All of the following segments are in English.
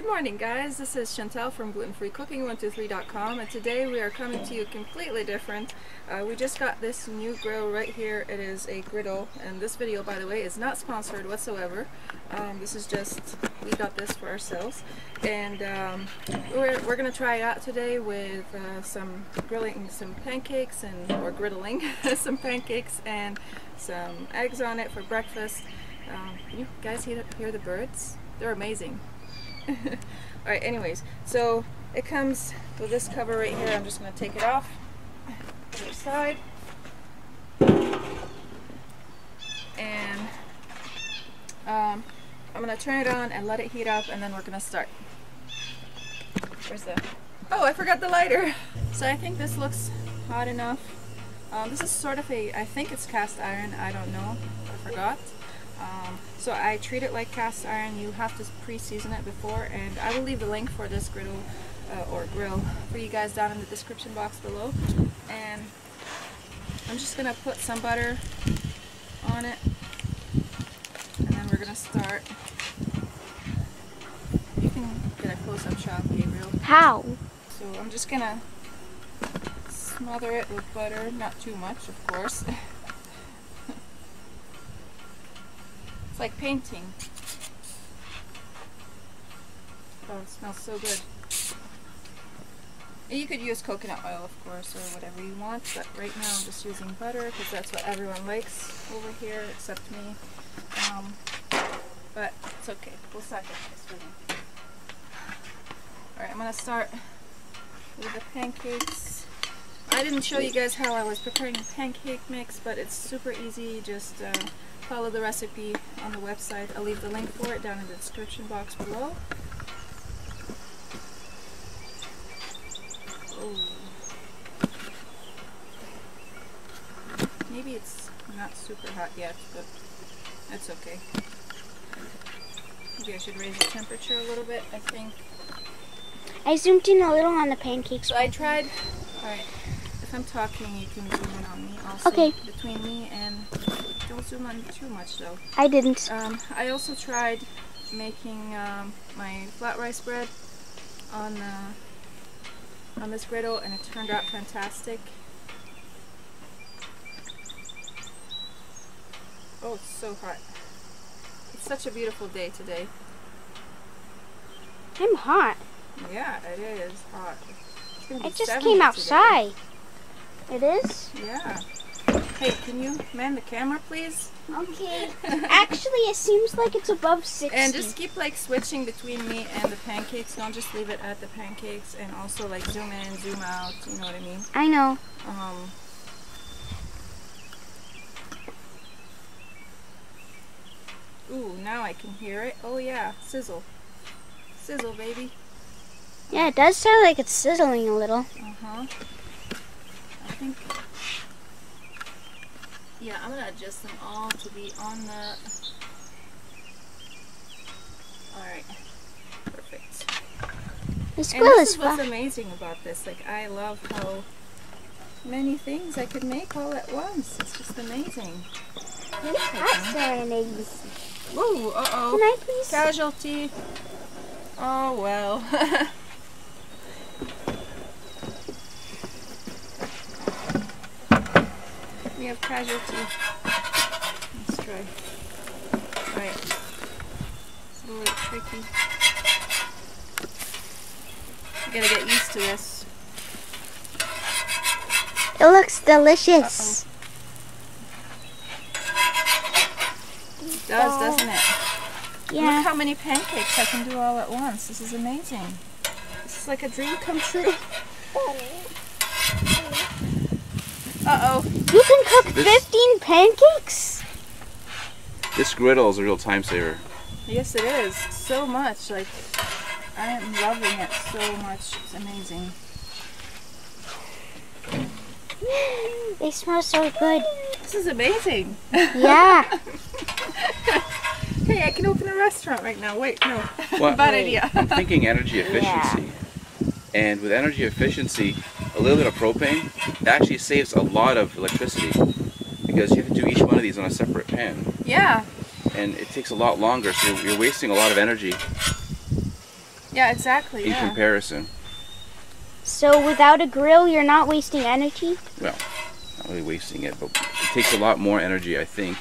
Good morning guys, this is Chantal from glutenfreecooking123.com and today we are coming to you completely different. Uh, we just got this new grill right here. It is a griddle and this video by the way is not sponsored whatsoever. Um, this is just, we got this for ourselves and um, we're, we're going to try it out today with uh, some grilling some pancakes and or griddling some pancakes and some eggs on it for breakfast. Um, you guys hear, hear the birds? They're amazing. Alright, anyways, so it comes with this cover right here. I'm just going to take it off. Other side. And um, I'm going to turn it on and let it heat up and then we're going to start. Where's the... Oh, I forgot the lighter! So I think this looks hot enough. Um, this is sort of a, I think it's cast iron, I don't know, I forgot. Um, so I treat it like cast iron. You have to pre-season it before, and I will leave the link for this griddle uh, or grill for you guys down in the description box below. And I'm just gonna put some butter on it, and then we're gonna start. You can get a close-up shot, Gabriel. How? So I'm just gonna smother it with butter, not too much, of course. like painting. Oh, it smells so good. You could use coconut oil, of course, or whatever you want, but right now I'm just using butter because that's what everyone likes over here, except me. Um, but it's okay. We'll sacrifice for them. Alright, I'm going to start with the pancakes. I didn't show you guys how I was preparing the pancake mix, but it's super easy. Just uh, follow the recipe on the website. I'll leave the link for it down in the description box below. Oh. Maybe it's not super hot yet, but that's okay. Maybe I should raise the temperature a little bit, I think. I zoomed in a little on the pancakes. So I tried, alright, if I'm talking you can zoom in on me also. Okay. Between me and don't zoom on too much though. I didn't. Um, I also tried making um, my flat rice bread on uh, on this griddle and it turned out fantastic. Oh, it's so hot. It's such a beautiful day today. I'm hot. Yeah, it is hot. I just came outside. Today. It is? Yeah. Hey, can you man the camera, please? Okay. Actually, it seems like it's above 60. And just keep like switching between me and the pancakes. Don't just leave it at the pancakes. And also like zoom in, zoom out. You know what I mean? I know. Um. Ooh, now I can hear it. Oh yeah, sizzle. Sizzle, baby. Yeah, it does sound like it's sizzling a little. Uh-huh. I think yeah, I'm going to adjust them all to be on the... Alright, perfect. This and this is, is what's amazing about this. Like, I love how many things I could make all at once. It's just amazing. serenades. Ooh, uh-oh. Can I please? Casualty. Oh, well. Have casualty. Let's try. Alright. It's a little tricky. You gotta get used to this. It looks delicious. Uh -oh. It does, doesn't it? Yeah. Look how many pancakes I can do all at once. This is amazing. This is like a dream come true. Uh-oh. You can cook this, 15 pancakes? This griddle is a real time saver. Yes, it is. So much. Like, I am loving it so much. It's amazing. They smell so good. This is amazing. Yeah. hey, I can open a restaurant right now. Wait, no. Well, Bad idea. I'm thinking energy efficiency. Yeah. And with energy efficiency, a little bit of propane actually saves a lot of electricity because you have to do each one of these on a separate pan. Yeah. And it takes a lot longer, so you're wasting a lot of energy. Yeah, Yeah, exactly. in yeah. comparison. So without a grill, you're not wasting energy? Well, not really wasting it, but it takes a lot more energy, I think,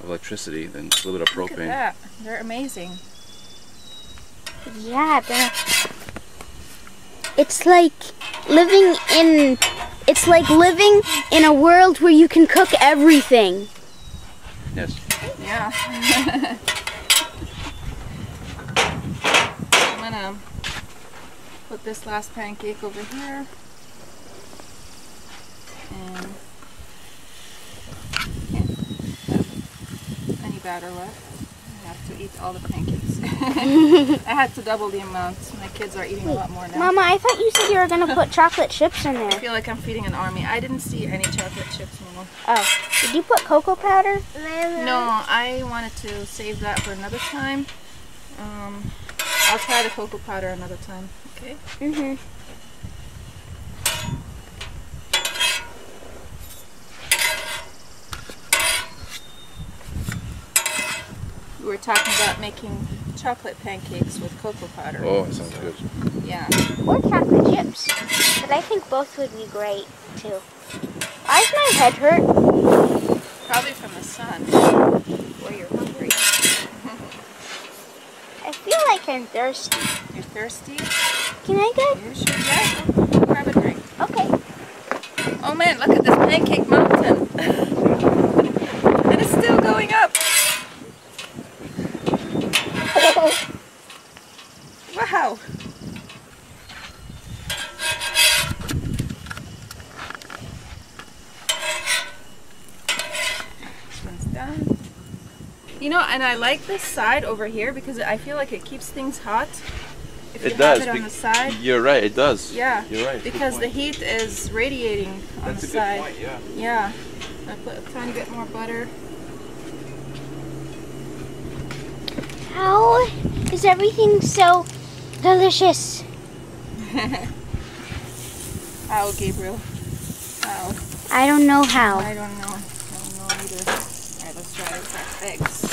of electricity than a little bit of propane. Look at propane. that. They're amazing. Yeah, they're... It's like living in... It's like living in a world where you can cook everything. Yes. Yeah. I'm gonna put this last pancake over here. And any batter left. I have to eat all the pancakes. I had to double the amount. Kids are eating a lot more now. Mama, I thought you said you were going to put chocolate chips in there. I feel like I'm feeding an army. I didn't see any chocolate chips anymore. Oh, did you put cocoa powder? No, I wanted to save that for another time. Um, I'll try the cocoa powder another time. Okay. Mm-hmm. We were talking about making chocolate pancakes with cocoa powder. Oh, that sounds good. Yeah. Or chocolate chips. But I think both would be great, too. Why does my head hurt? Probably from the sun. Or you're hungry. I feel like I'm thirsty. You're thirsty? Can I get... You sure? Yeah. Go, go grab a drink. Okay. Oh man, look at this pancake mountain. and it's still going up. Wow. This one's done. You know, and I like this side over here because I feel like it keeps things hot. If you It does. have it on the side. You're right. It does. Yeah. You're right. Because the heat is radiating on That's the a side. good point. Yeah. Yeah. I put a tiny bit more butter. How is everything so delicious? Ow, Gabriel. Ow. I don't know how. I don't know. I don't know either. Alright, let's try to crack eggs.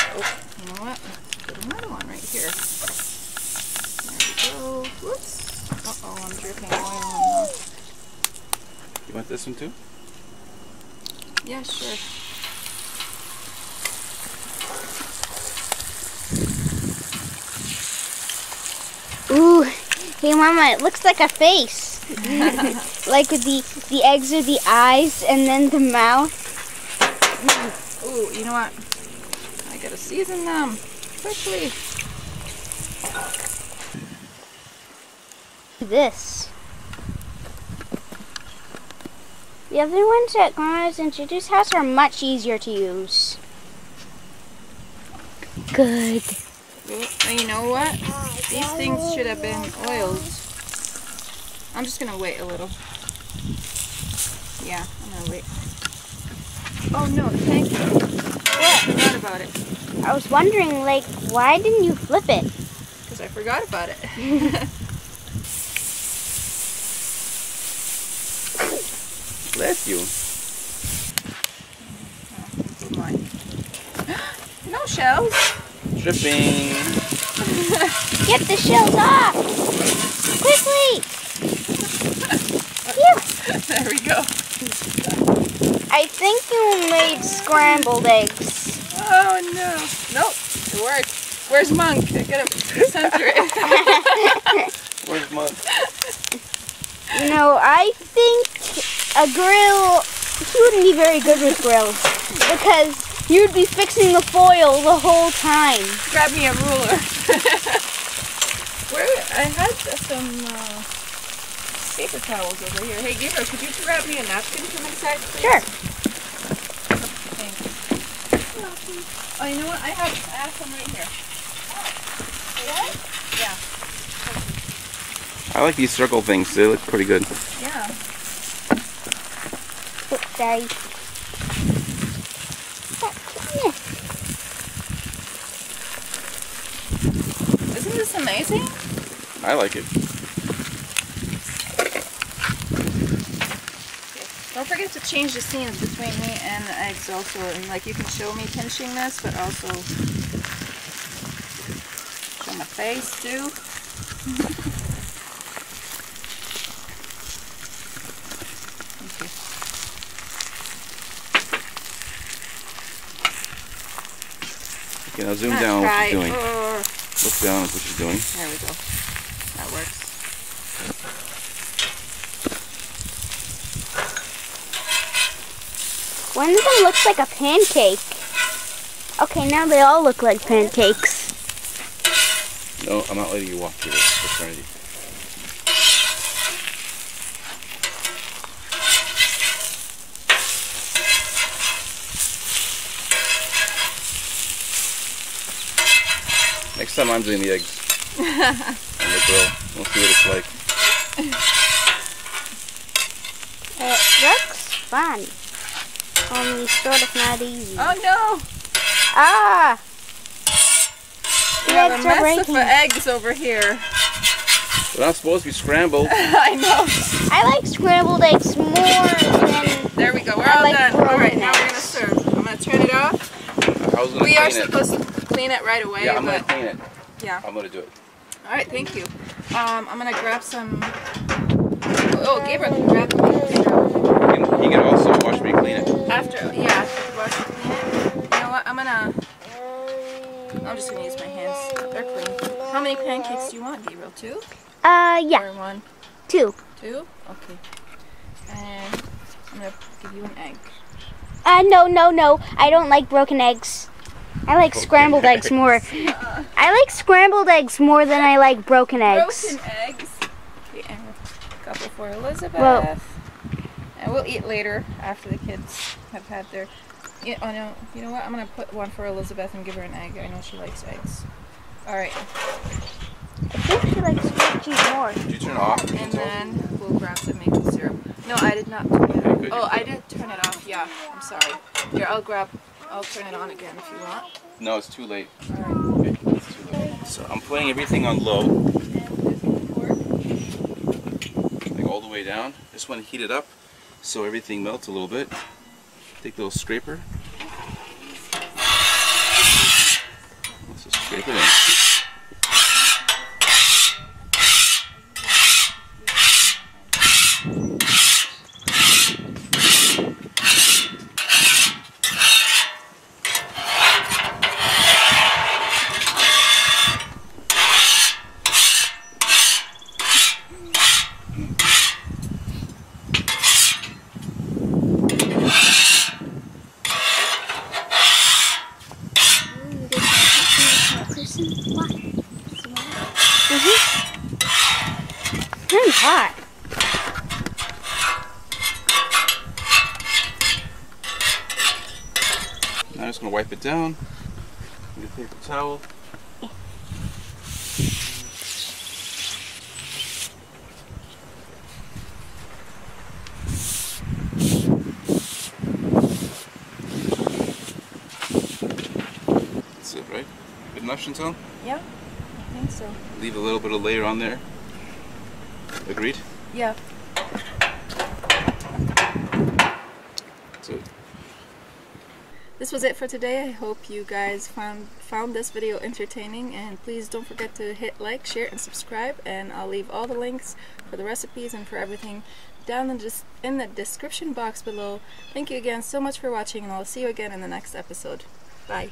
Oh, you know what? Let's put another one right here. There we go. Whoops. Uh-oh, I'm dripping oil on the... You want this one too? Yeah, sure. Ooh, hey mama, it looks like a face. like the the eggs are the eyes and then the mouth. Ooh, you know what? I gotta season them. Quickly. This. The other ones that Grandma's introduced us are much easier to use. Good. Well, you know what? These things should have been oiled. I'm just gonna wait a little. Yeah, I'm gonna wait. Oh no, the pancake. What? I forgot about it. I was wondering, like, why didn't you flip it? Because I forgot about it. Bless you. No shells. Dripping. Get the shells off! Quickly! There we go. I think you made scrambled eggs. Oh no. Nope, it worked. Where's Monk? I gotta center it. Where's Monk? No, I think a grill, he wouldn't be very good with grills because you'd be fixing the foil the whole time. Grab me a ruler. Where I had some uh, paper towels over here. Hey, Gabriel, could you grab me a napkin from inside, please? Sure. Thanks. Oh, you know what? I have I have some right here. Yeah. I like these circle things. They look pretty good. Yeah. Oops, sorry. Isn't this amazing? I like it. Don't forget to change the scenes between me and the eggs also. And like you can show me pinching this, but also my face too. okay. Okay, now zoom Let's down what try. she's doing. Oh, Look down at what she's doing. there we go. That works. One of them looks like a pancake. Okay, now they all look like pancakes. No, I'm not letting you walk through this fraternity. Time I'm doing the eggs. on the grill. We'll see what it's like. It looks fun. Only sort of not easy. Oh no! Ah! We have a eggs are mess of eggs over here. They're not supposed to be scrambled. I know. I like scrambled eggs more than There we go. We're I all like done. All right, frozen now we're gonna serve. I'm gonna turn it off. I was gonna We are it. supposed to clean it right away, Yeah, I'm gonna clean it. yeah. I'm gonna do it. All right, thank you. Um, I'm gonna grab some. Oh, Gabriel can grab them He can, he can also watch me clean it. after. Yeah, after the wash and clean it. You know what? I'm gonna. I'm just gonna use my hands. They're clean. How many pancakes do you want, Gabriel? Two uh yeah, or one? two. Two. Okay. And I'm gonna give you an egg. Uh no no no. I don't like broken eggs. I like Broken scrambled eggs more. I like scrambled eggs more than I like broken eggs. Broken eggs. Okay, and a couple for Elizabeth. Well- and we'll eat later after the kids have had their. Yeah, oh no, you know what? I'm gonna put one for Elizabeth and give her an egg. I know she likes eggs. All right, I think she likes grilled cheese more. Did you turn it off? and then we'll grab some maple syrup. No, I did not turn it off. good, Oh, I did. did turn it off. Yeah, I'm sorry. Here, I'll grab. I'll turn it on again if you want. No, it's too late. All right. Okay, it's too late. So I'm putting everything on low, like all the way down. Just want to heat it up so everything melts a little bit. Take a little scraper. Let's just scrape it in. Very hot. Now I'm just to wipe it down. Get a paper towel. That's it, right? Good enough, Chantal? Yeah, I think so. Leave a little bit of layer on there. Agreed? Yeah. That's it. This was it for today. I hope you guys found found this video entertaining and please don't forget to hit like, share and subscribe and I'll leave all the links for the recipes and for everything down in, just in the description box below. Thank you again so much for watching and I'll see you again in the next episode. Bye.